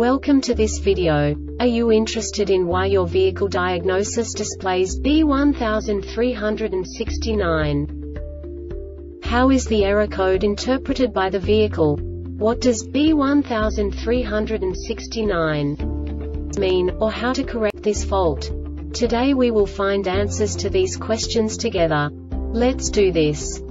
Welcome to this video. Are you interested in why your vehicle diagnosis displays B1369? How is the error code interpreted by the vehicle? What does B1369 mean, or how to correct this fault? Today we will find answers to these questions together. Let's do this.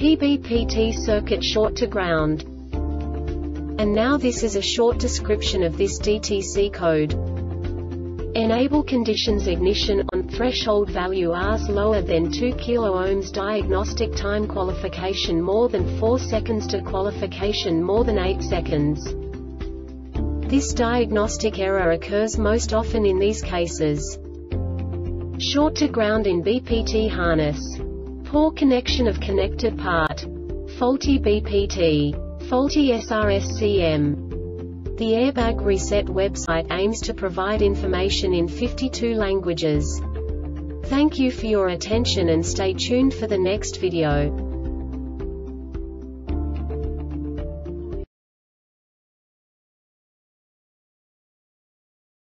PBPT circuit short to ground. And now this is a short description of this DTC code. Enable conditions ignition on threshold value Rs lower than 2 kΩ diagnostic time qualification more than 4 seconds de-qualification more than 8 seconds. This diagnostic error occurs most often in these cases. Short to ground in BPT harness. Poor connection of connected part. Faulty BPT. Faulty SRSCM. The Airbag Reset website aims to provide information in 52 languages. Thank you for your attention and stay tuned for the next video.